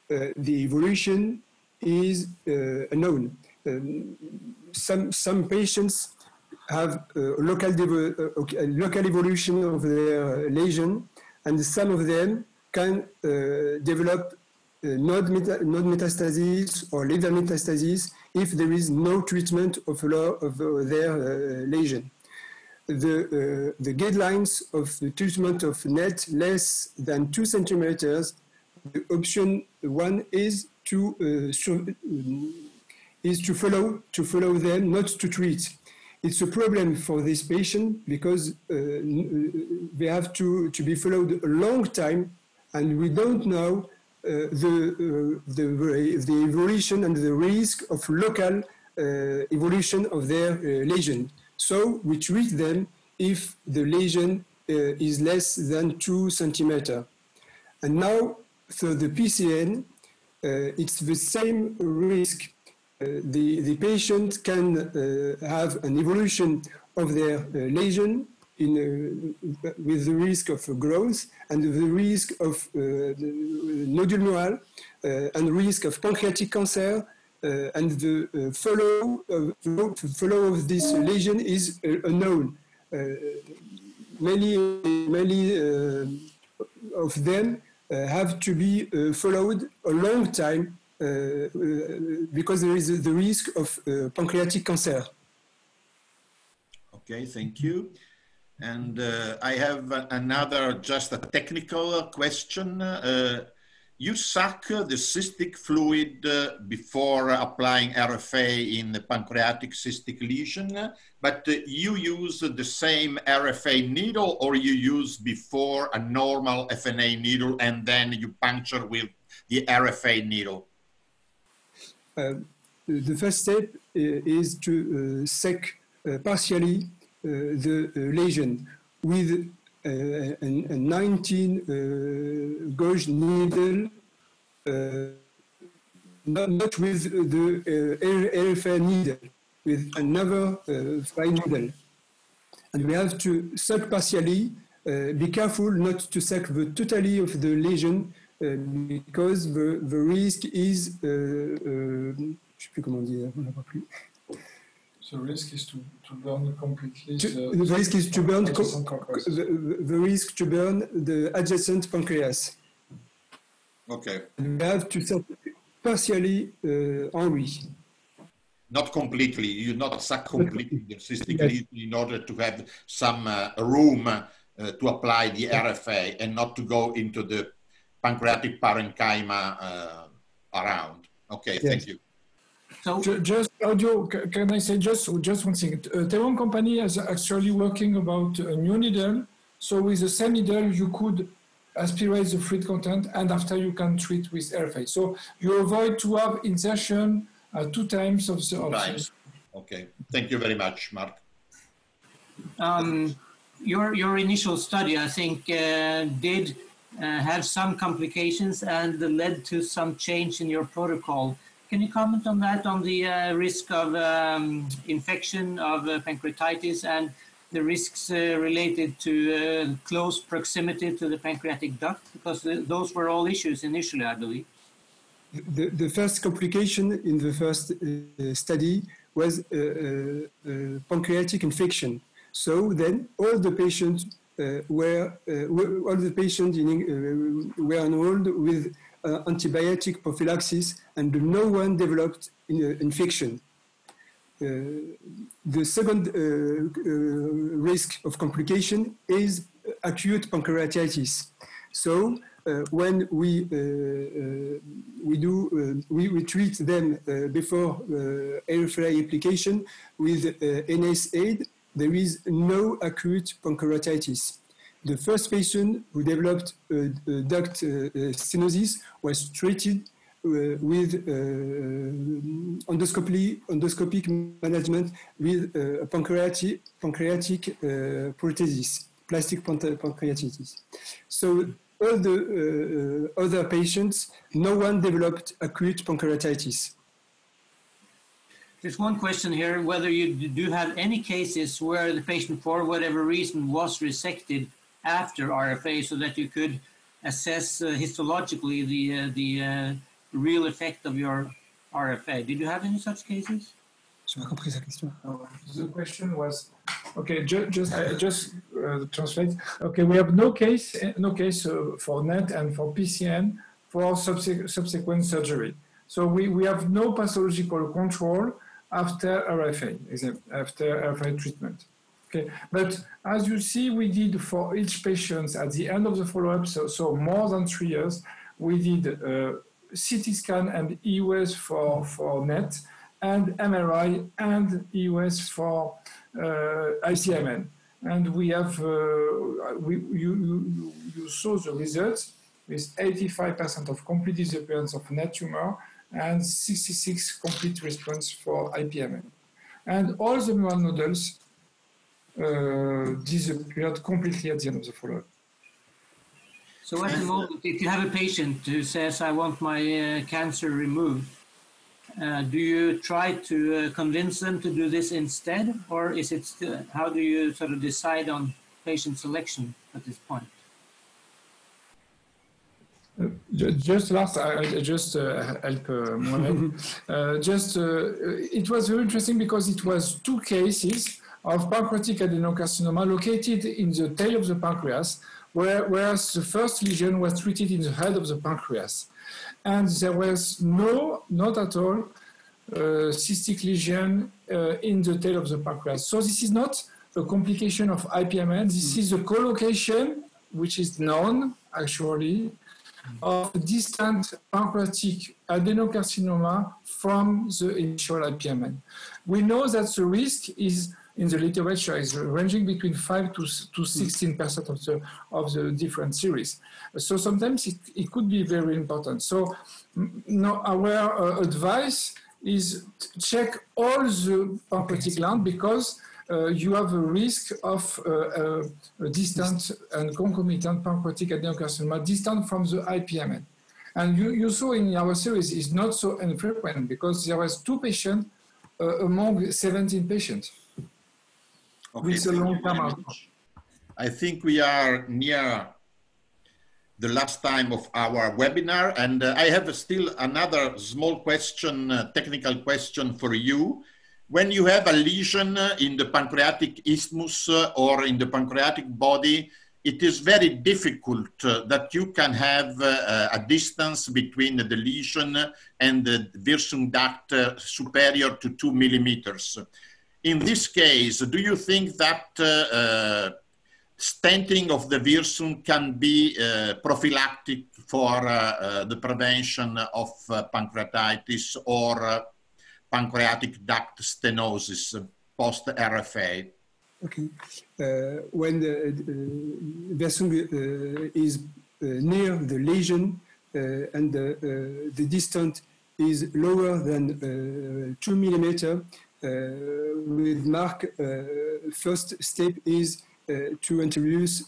uh, the evolution is uh, unknown. Um, some, some patients have local, uh, local evolution of their lesion, and some of them can uh, develop uh, node, meta node metastasis or liver metastasis if there is no treatment of, of uh, their uh, lesion. The, uh, the guidelines of the treatment of net less than two centimeters, the option one is to um, is to follow to follow them, not to treat. It's a problem for this patient because uh, they have to, to be followed a long time, and we don't know uh, the, uh, the, the evolution and the risk of local uh, evolution of their uh, lesion. So we treat them if the lesion uh, is less than two centimeter. And now for the PCN, it's the same risk uh, the, the patient can uh, have an evolution of their uh, lesion in, with the risk of growth and the risk of nodule and risk of pancreatic cancer uh, and the uh, follow, uh, follow of this lesion is unknown. many many of them have to be followed a long time uh, uh, because there is the risk of uh, pancreatic cancer. Okay, thank you. And I have another, just a technical question you suck the cystic fluid uh, before applying RFA in the pancreatic cystic lesion, but uh, you use the same RFA needle or you use before a normal FNA needle and then you puncture with the RFA needle? Uh, the first step uh, is to uh, sec partially the lesion with a, a 19 gauge needle not, not, with the uh, RFA needle, with another uh, fine needle. And we have to suck partially. Uh, be careful not to suck the totality of the lesion uh, because the, the risk is, uh, uh, je sais plus comment dire, on n'a pas plus. The risk is to, to burn completely. To, the, the, risk is to burn the, the, risk to burn the adjacent pancreas. Okay. And we have to suck partially uh, only. Not completely. You not suck completely the cystic yes. in order to have some uh, room uh, to apply the RFA and not to go into the pancreatic parenchyma uh, around. Okay, yes. thank you. So just audio, can I say just just one thing? Uh, Taiwan company is actually working about a new needle. So with the same needle, you could aspirate the fluid content, and after you can treat with RFA. So you avoid to have insertion uh, two times of the. Of times. Okay. Thank you very much, Marc. Um, your your initial study, I think, uh, did uh, have some complications and led to some change in your protocol. Can you comment on that, on the uh, risk of um, infection of uh, pancreatitis and the risks uh, related to uh, close proximity to the pancreatic duct? Because those were all issues initially, I believe. The, the first complication in the first study was pancreatic infection. So then all the patients uh, uh, all the patients in, uh, were enrolled with antibiotic prophylaxis and no one developed infection. the second risk of complication is acute pancreatitis. So uh, when we uh, uh, we do we, we treat them before uh, application with NSAID, there is no acute pancreatitis. The first patient who developed uh, uh, duct uh, stenosis was treated with endoscopy, endoscopic management with pancreatic, pancreatic prosthesis, plastic pancreatitis. So all the uh, other patients, no one developed acute pancreatitis. There's one question here, whether you do have any cases where the patient, for whatever reason, was resected after RFA so that you could assess uh, histologically the, uh, the uh, real effect of your RFA. Did you have any such cases? Oh, the question was, okay, ju just I just uh, translate. Okay, we have no case, no case uh, for NET and for PCN for subse subsequent surgery. So we, we have no pathological control after RFA, after RFA treatment. Okay, but as you see, we did for each patient at the end of the follow-up, so, so more than three years, we did uh, CT scan and EUS for, for NET, and MRI and EUS for uh, IPMN. And we have, uh, we, you, you, you saw the results with 85% of complete disappearance of NET tumor and 66 complete response for IPMN. And all the mural nodules uh, disappeared completely at the end of the follow-up. So at the moment, if you have a patient who says, I want my uh, cancer removed, uh, do you try to uh, convince them to do this instead? Or is it still, how do you sort of decide on patient selection at this point? Uh, just last, I, I just uh, help uh, Mohamed. [laughs] uh, just uh, it was very interesting because it was two cases of pancreatic adenocarcinoma located in the tail of the pancreas, where, whereas the first lesion was treated in the head of the pancreas, and there was no, not at all, uh, cystic lesion in the tail of the pancreas. So this is not a complication of IPMN. This mm. is a collocation which is known actually of distant pancreatic adenocarcinoma from the initial IPMN. We know that the risk is in the literature is ranging between 5 to, to 16% of the, of the different series. So sometimes it, it could be very important. So no, our uh, advice is check all the pancreatic gland because uh, you have a risk of uh, uh, a distant and concomitant pancreatic adenocarcinoma distant from the IPMN. And you, you saw in our series is not so infrequent because there was two patients among 17 patients. Okay, with a long term I think we are near the last time of our webinar and uh, I have still another small question, uh, technical question for you. When you have a lesion in the pancreatic isthmus uh, or in the pancreatic body, it is very difficult uh, that you can have uh, a distance between the lesion and the Wirsung duct uh, superior to two millimeters. In this case, do you think that uh, uh, stenting of the Wirsung can be prophylactic for the prevention of pancreatitis or pancreatic duct stenosis post RFA. Okay. Uh, when the Wirsung uh, is uh, near the lesion uh, and the, the distance is lower than two millimeter, Uh, with Marc, uh, first step is uh, to introduce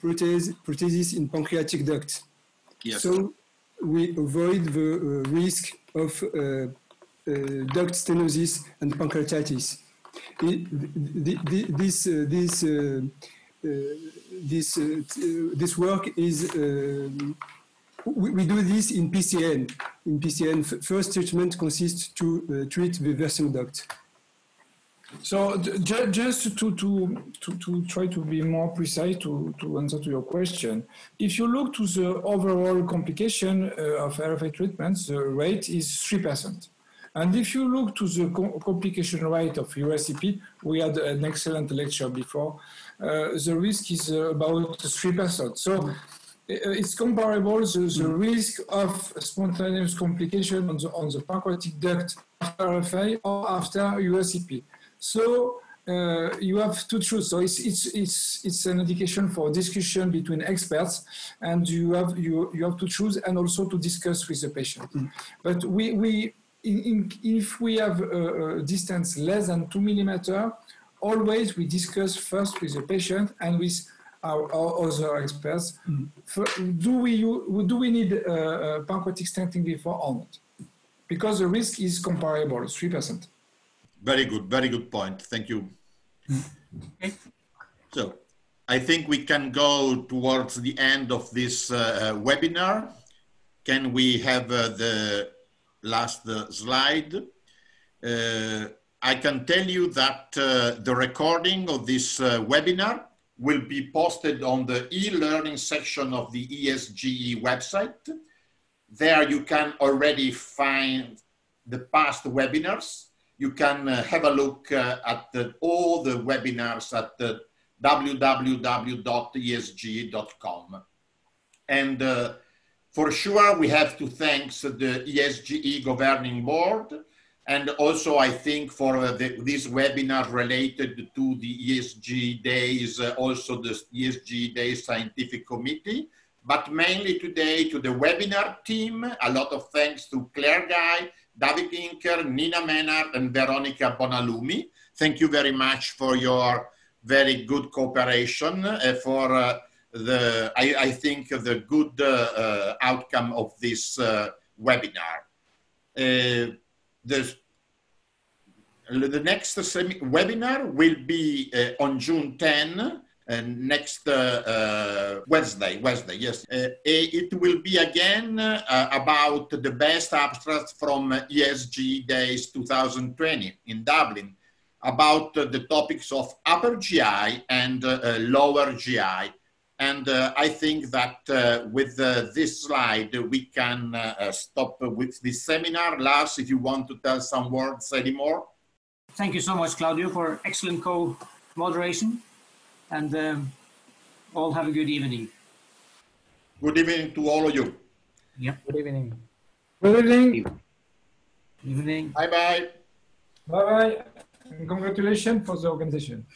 protease, proteases in pancreatic duct. Yes. So we avoid the risk of uh, duct stenosis and pancreatitis. It, this uh, this uh, this this work is um, we, we, do this in PCN. In PCN, first treatment consists to treat the Wirsung duct. So just to, to, to, to, try to be more precise to, to answer to your question, if you look to the overall complication uh, of RFA treatments, the rate is 3%. And if you look to the complication rate of ERCP, we had an excellent lecture before, uh, the risk is uh, about 3%. So uh, it's comparable the, the mm. risk of spontaneous complication on the, on the pancreatic duct after RFA or after ERCP. So uh, you have to choose. So it's, it's, it's, it's an indication for discussion between experts and you have, you, you have to choose and also to discuss with the patient. Mm. But we, we, in, in, if we have a, a, distance less than two millimeter, always we discuss first with the patient and with our, our other experts. Mm. For, do we do we need uh, uh, pancreatic stenting before or not? Because the risk is comparable, three percent. Very good, very good point. Thank you. Okay. So, I think we can go towards the end of this uh, webinar. Can we have uh, the last uh, slide. Uh, I can tell you that uh, the recording of this webinar will be posted on the e-learning section of the ESGE website. there you can already find the past webinars. You can uh, have a look uh, at the, all the webinars at the www.esge.com. And uh, for sure, we have to thank the ESGE governing board. And also, I think for uh, the, this webinar related to the ESGE days, uh, also the ESGE Day Scientific Committee, but mainly today to the webinar team. A lot of thanks to Claire Guy, David Inker, Nina Menard, and Veronica Bonalumi. Thank you very much for your very good cooperation, uh, for uh, the, I, I, think, the good uh, uh outcome of this webinar. The, the next webinar will be on June 10 uh, next uh, uh, Wednesday, Wednesday, yes. it will be again about the best abstracts from ESGE Days 2020 in Dublin about the topics of upper GI and lower GI. And uh, I think that uh, with uh, this slide, we can stop with this seminar. Lars, if you want to tell some words anymore. Thank you so much, Claudio, for excellent co-moderation and um, all have a good evening. Good evening to all of you. Yeah. Good evening. Good evening. Evening. Bye bye. Bye bye. And congratulations for the organization.